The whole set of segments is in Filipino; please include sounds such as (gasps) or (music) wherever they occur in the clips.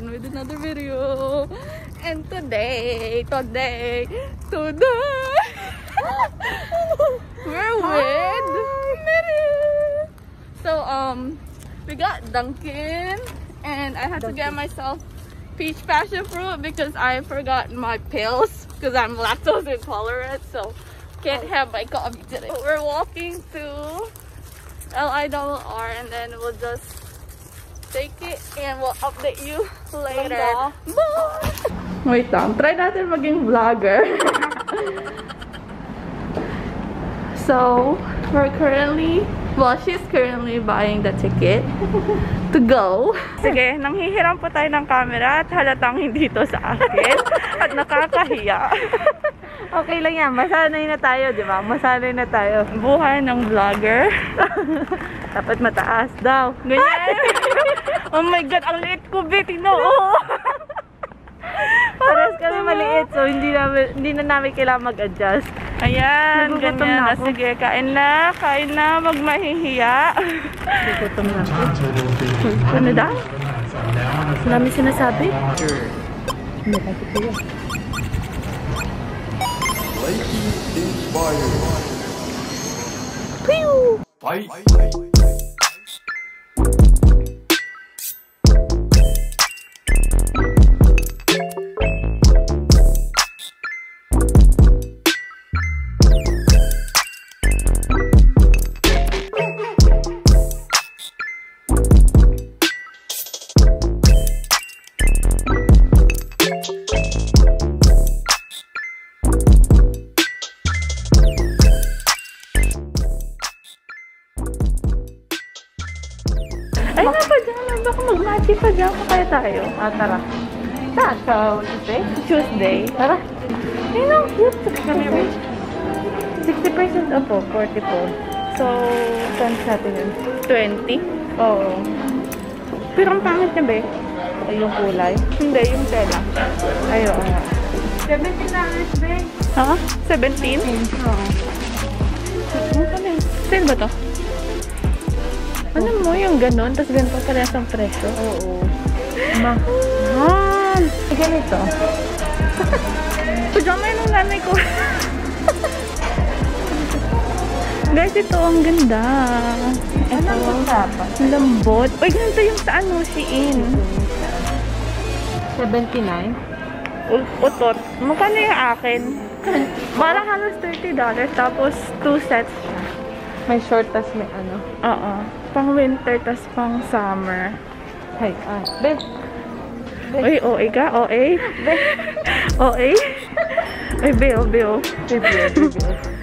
again with another video. And today, today, today, (laughs) we're with Mary. So, um, we got Dunkin' and I had to get myself peach passion fruit because I forgot my pills because I'm lactose intolerant. So, can't have my coffee today. We're walking to LIRR and then we'll just take it and we'll update you later. Bye! Wait lang. Try natin maging vlogger. so, we're currently, well, she's currently buying the ticket to go. Sige, nanghihiram po tayo ng camera at halatang hindi to sa akin at nakakahiya. Okay lang yan. Masanay na tayo, di ba? Masanay na tayo. Buhay ng vlogger. (laughs) Dapat mataas daw. Ganyan. (laughs) oh my God, ang liit ko, Betty, no. (laughs) Parehas kami maliit, so hindi, namin, hindi na namin kailangan mag-adjust. Ayan, Nagugutom ganyan. na ako. sige, kain na. Kain na, magmahihiya. Gutom na ako. ano daw? Marami sinasabi. Hindi kasi kuya. Ay, Ah, tara. Saan? Sa Tuesday? Tuesday. Tara. Ayun ang cute. 60% off po, 44. So, Saan sa atin yun? 20? Oo. Pero ang pangit niya, be. Ay, yung kulay. Hindi, yung tela. Ay, oo nga. 17 dollars, babe. Ha? 17? Oo. Ano kami? Sale ba to? Ano mo yung ganon, tapos ganito parehas ang presyo? Oo. Mahal. Ay, ganito. Pajama yun ng nanay ko. Guys, ito ang ganda. Ito. ang dapat? Ang Lambot. Uy, ganito yung sa ano, Shein. 79? U- Utot. Magkano yung akin? Parang halos $30 tapos 2 sets siya. May short, tas may ano. Oo. Pang winter, tas pang summer. Ay, ah. Babe. Uy, OA ka? OA? OA? Ay, Bill, Bill. Babe, babe, babe.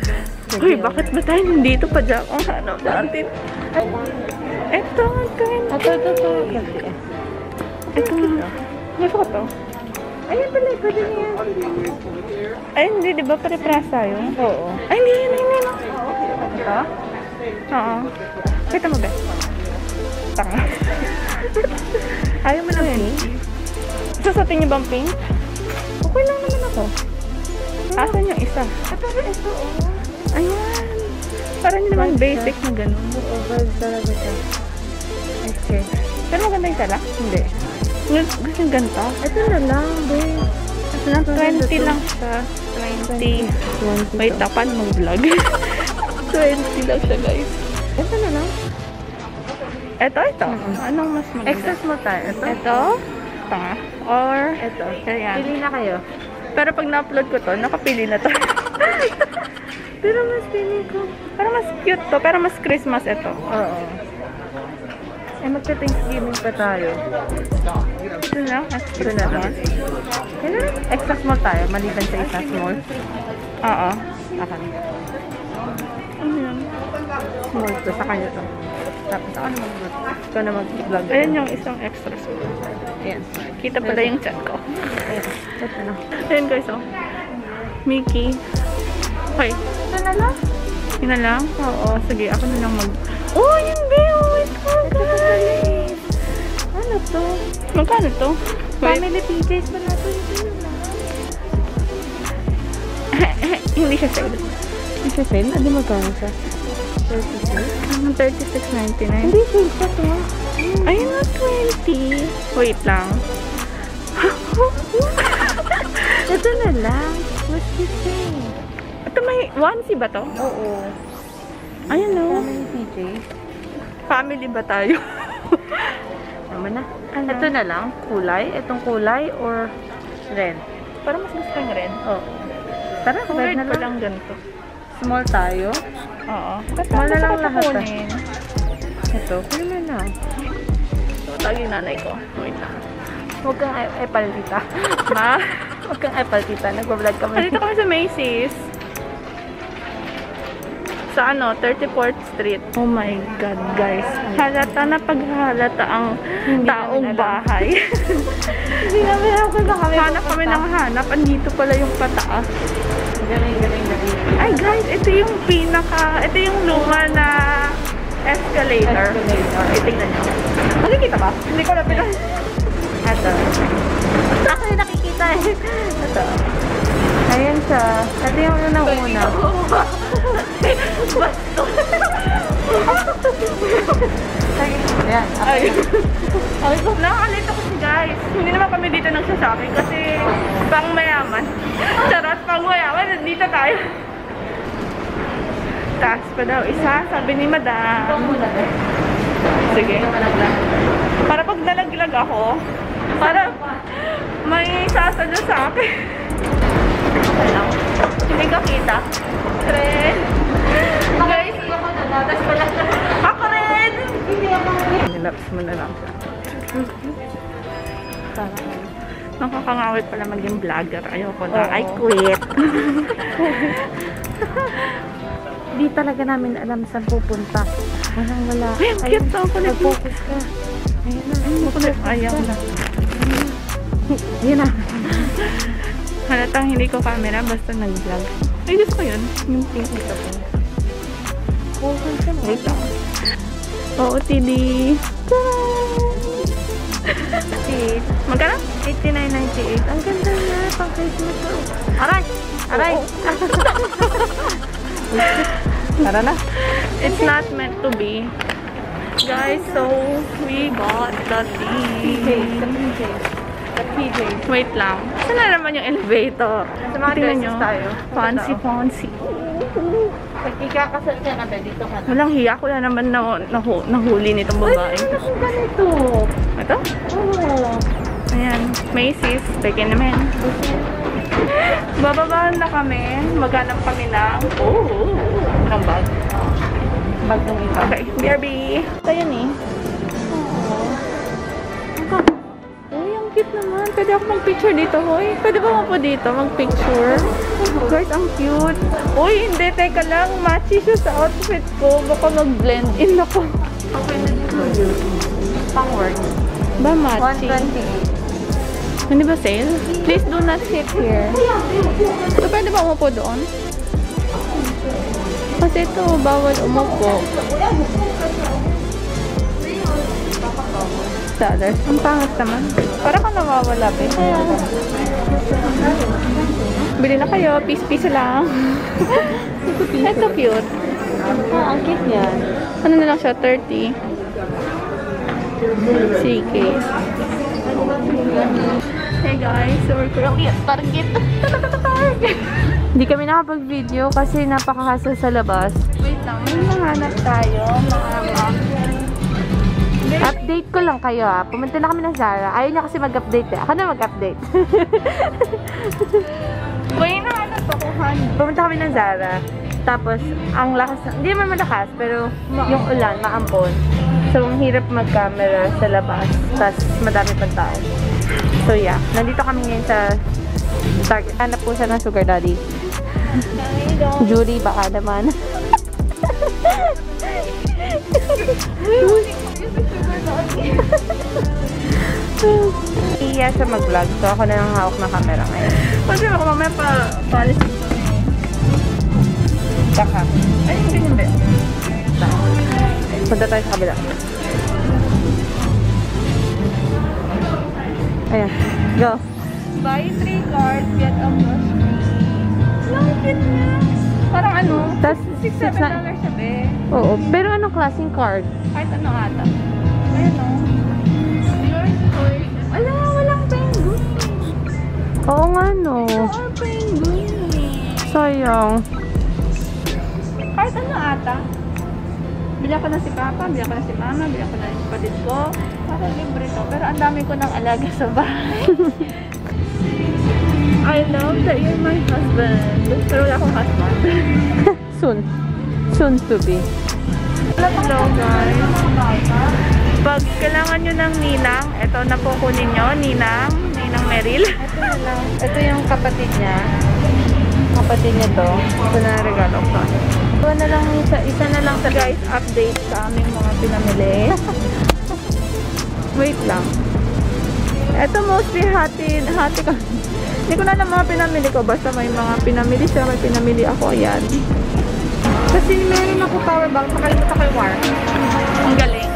Uy, bakit ba tayo nandito pa dyan? Ang hanap natin. Ito, ito, Ito, ito, ito. Kasi, eh. ito. May photo. Ayun pala, pwede niya. Ay, hindi, di ba? Pare-press tayo? Oo. Ay, hindi, hindi, hindi. Ito? Oo. Kita mo ba? Tanga. Ayaw mo ng pink? Susutin niyo bang pink? Okay lang naman ako. Asan yung isa? Ito, ito, oh. Ayan. Parang hindi naman basic na ganun. Oo, gold talaga siya. Okay. Pero maganda yung tala? Hindi. Gusto gusto yung ganito? Ito na lang, babe. Lang, 20 lang siya. 20. 20. Wait, tapan mong vlog. 20 lang siya, guys. Ito na lang. Ito, ito. Mm-mm. Anong mas maganda? Excess mo tayo. Ito? Ito? Tanga. Or, Ito. Ayan. Pili na kayo. pero pag na-upload ko to, nakapili na to. (laughs) Pero mas pili ko. pero mas cute to, pero mas Christmas ito. Oo. Eh, magka-Thanksgiving pa tayo. Ito na, Ito na. Kailan extra small tayo, maliban sa isa small? Oo. Akan. Ano yun? Small to, sa kanya to. Tapos ako na mag-vlog. Ikaw na mag-vlog. Ayan yung isang extra small. Ayan. Kita pala yung chat ko. Ayan. Na. Ayan guys, oh. Mickey. Okay. Ito na lang. Yun na lang? Oo. Sige, ako na lang mag... Oh, yung Bill! Ito, guys! Ano to? Magkano to? Wait. Family PJs. Ito na lang. Hindi siya sale. Hindi siya sale? Ano magkano siya? 36? Ang 36.99. Hindi sale pa to. Ayun na, 20. Wait lang. (laughs) Ito na lang. What's this thing? Ito may onesie ba to? Oo. Ayun no. PJ. Family ba tayo? (laughs) Naman na. Ano? Ito na lang. Kulay. Itong kulay or red. Parang mas gusto yung red. Oo. Tara, red na lang. lang ganito. Small tayo. Oo. Small na lang lahat, ah. Ito. Kunin mo na. So, tagi nanay ko. Wait lang. Huwag kang epal, tita. (laughs) Ma, Huwag kang epal, tita. Nagbablog kami. Dito kami sa Macy's. Sa ano, 34th Street. Oh my God, guys. Halata na paghalata ang Hindi taong alam. bahay. (laughs) Hindi namin ako na kami. hanap kami ng hanap. Andito pala yung pataas. Galing, galing, galing. Ay guys, ito yung pinaka, ito yung luma na escalator. Escalator. Ay, tingnan nyo. Nakikita ba? Hindi ko na pinag... Ito. Ako yung nakikita eh. Ito. Ayan siya. Ito yung unang-una. (laughs) Ayan. Ay. Ay, so, nakakalito kasi guys. Hindi naman kami dito nagsashopping kasi pang mayaman. Charot, pang mayaman. Nandito tayo. Taas pa daw isa, sabi ni madam. Sige. Para pag nalaglag ako, para may sasalo sa akin. Hello. Mo na lang. Nakakangawit pala maging vlogger. Ayoko na. Oo. I quit. (laughs) Di talaga namin alam saan pupunta. Walang wala. Ay, ang cute to. Kulit mo. Mag-focus ka. Ayan na. Ayaw na. Ayan na. Halatang hindi ko camera, basta nag-vlog. Ay, gusto ko yun. Yung pink nito po. Focus ka na. Wait lang. Oo, TD. Wait. Magkano? 89.98. Ang ganda niya. Pang Christmas. Aray! Aray! (laughs) Tara na. It's not meant to be. Guys, so we got the tea. The PJ. Wait lang. Saan na naman yung elevator? Sa mga Tingnan nyo. tayo. Fancy, fancy. Pag ikakasal ka na, dito ka na. Walang hiya na naman na, nahu, nahuli nitong babae. Ang ganito. Ito? Oo. Ayan. Macy's. Peke naman. Bababa na kami. Maghanap kami ng... Oh! Ng bag. Bag ng iba. Okay. BRB. Ito yun eh. Cute naman. Pwede ako mag-picture dito, hoy. Pwede ba mo po dito mag-picture? Guys, ang cute. Uy, hindi. Teka lang. Matchy siya sa outfit ko. Baka mag-blend in ako. Okay na dito. Pang work. Ba, matchy? 128. Hindi ba sale? Please do not sit here. So, pwede ba umupo doon? Kasi ito, bawal umupo. Dollars. Ang pangit naman. Para ka nawawala, be. Bili na kayo. Piece-piece lang. (laughs) ito cute. Ah, ang cute niya. Ano na lang siya? 30. CK. Hey guys, so we're currently at Target. Target. (laughs) Hindi kami nakapag-video kasi napakahasal sa labas. Wait lang, may nahanap tayo, mama. Update ko lang kayo ah. Pumunta na kami ng Zara. Ayaw niya kasi mag-update eh. Ako na mag-update. May nahanap ako, honey. Pumunta kami ng Zara. Tapos, ang lakas, hindi naman malakas, pero yung ulan, maampon. So, ang hirap mag-camera sa labas. Tapos, madami pang tao. So, yeah. Nandito kami ngayon sa Target. Hanap po siya ng sugar daddy. Judy, baka naman. (laughs) Iya siya mag-vlog. So, ako na lang hawak ng camera ngayon. Kasi ako mamaya pa, palis dito. Baka. Ay, hindi, hindi. Punta tayo sa kabila. Ayan. Go. Buy three cards, get a free. Lang, cute niya. Parang ano, Tas, 6 six 7 na- dollars siya, be. Oo. Pero anong klaseng card? Kahit ano ata. Ayan o. Wala, walang penguin. Oo nga no. Or penguin. Eh. Sayang. Kahit ano ata. Bila ko na si Papa, bila ko na si Mama, bila ko na si patid ko. Para libre to. Pero ang dami ko ng alaga sa bahay. (laughs) I love that you're my husband. Pero wala akong husband. (laughs) Soon. Soon to be. Hello guys. Pag kailangan nyo ng ninang, ito na po kunin nyo, ninang, ninang Meryl. Ito na lang. Ito yung kapatid niya. Kapatid niya to. Ito na regalo ko. Ito na lang, isa, isa na lang sa Guys, update sa aming mga pinamili. (laughs) Wait lang. Ito mostly hati, hati ko. (laughs) Hindi ko na alam mga pinamili ko. Basta may mga pinamili siya, may pinamili ako. Ayan. Kasi meron ako power bank. Nakalimutan ko yung wire. Ang galing.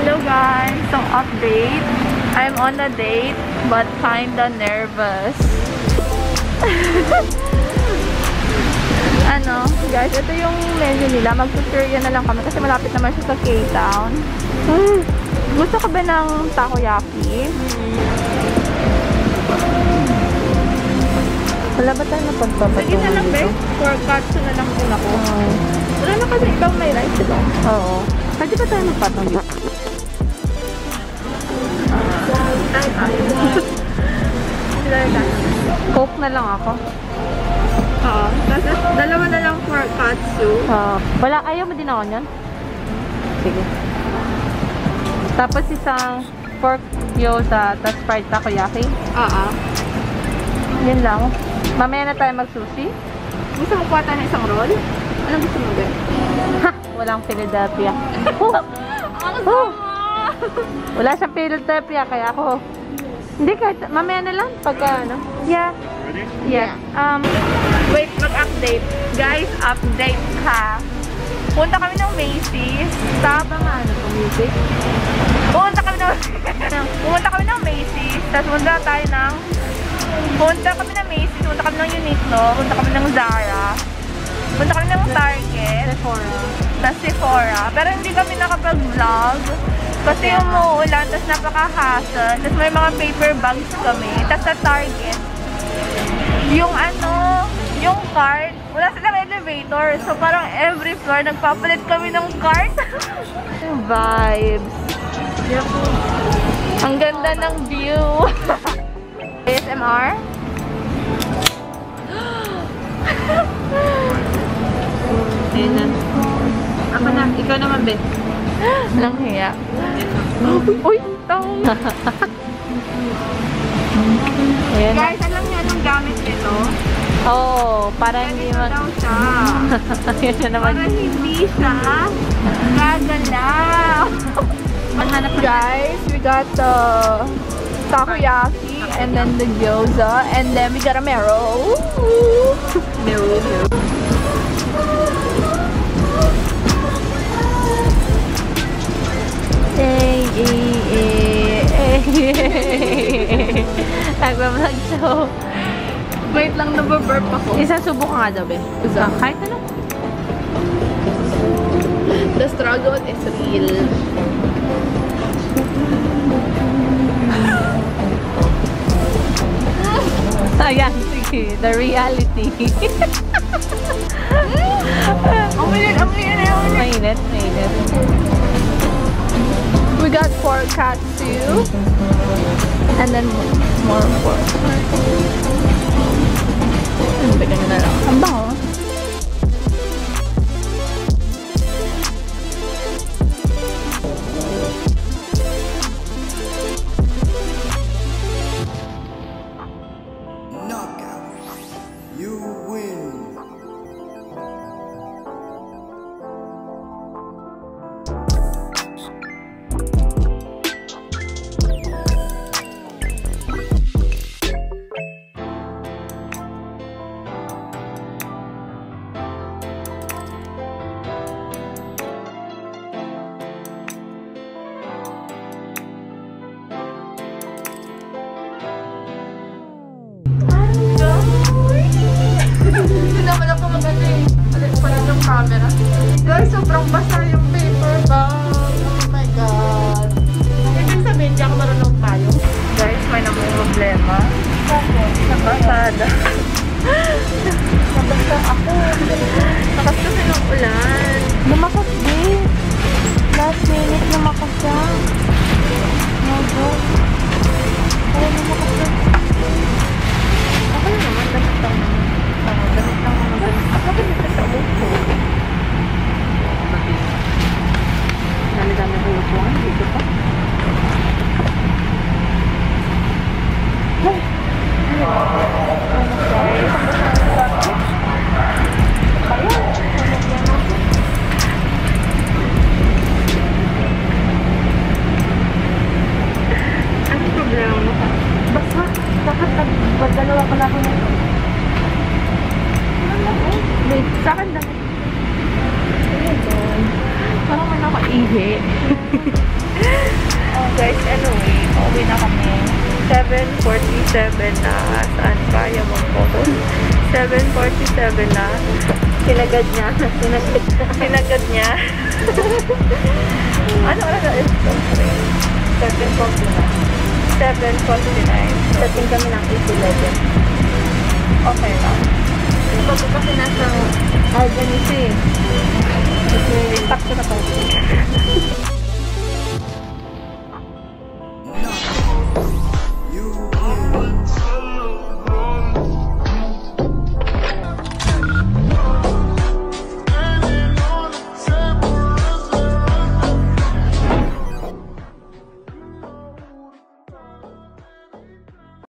Hello guys! So update. I'm on a date but kinda nervous. (laughs) guys, ito yung menu nila. Mag-tutorial na lang kami kasi malapit naman siya sa K-Town. Hmm, gusto ko ba ng takoyaki? Wala ba tayo napagpapatungan Sige na lang, dito? Bex. For katsu na lang din ako. Wala na kasi ibang may rice, diba? Oo. Pwede ba tayo magpatong dito? Ay, ay. (laughs) Na. Coke na lang ako. Oo. Tapos, dalawa na lang for katsu. Oo. wala, ayaw mo din ako niyan? Sige. Tapos isang pork gyoza, tapos fried takoyaki. Oo. Yun lang. Mamaya na tayo mag-sushi. Gusto mo kuha tayo ng isang roll? Anong gusto mo, Bex? Ha! Walang Philadelphia. (laughs) Ang wala siyang Philadelphia, kaya ako. Hindi, kahit mamaya na lang. Pagka ano. Yeah. Yeah. Um, Wait, mag-update. Guys, update ha. Punta kami ng Macy's. tama nga ano to music. Pumunta kami ng... (laughs) pumunta kami ng Macy's. Tapos punta tayo ng... Punta kami ng Macy's. Punta kami ng Uniqlo. Punta kami ng Zara. Punta kami ng Target. Sephora. Tapos Sephora. Pero hindi kami nakapag-vlog. Kasi umuulan. Tapos napaka-hassle. Tapos may mga paper bags kami. Tapos sa Target, yung ano, yung cart, wala silang elevator. So parang every floor, nagpapalit kami ng cart. (laughs) Vibes. Ang ganda ng view. (laughs) ASMR? (gasps) Ayun na. Ako na. Ikaw naman, Beth. Lang hiya. (gasps) Uy, tong. (laughs) Ayan na. Guys, alam niyo anong gamit nito? Oo, oh, para hindi Ganito mag... daw siya. (laughs) Na naman. Para hindi siya gagalaw. Guys, we got the takoyaki and then the gyoza and then we got a marrow. No. Hey, hey, hey, hey. (laughs) Nagbablog show. Wait lang, nababurp ako. Isang subo ka nga daw. Isa. Ah, kahit ano. The struggle is real. (laughs) Ayan, sige. The reality. Minit, (laughs) ang minit. mainit, mainit. We got four katsu. And then more pork. 7.49. Dating kami ng 8.11. Okay lang. Ito kasi nasa Albany siya eh. Tapos may taxi na pang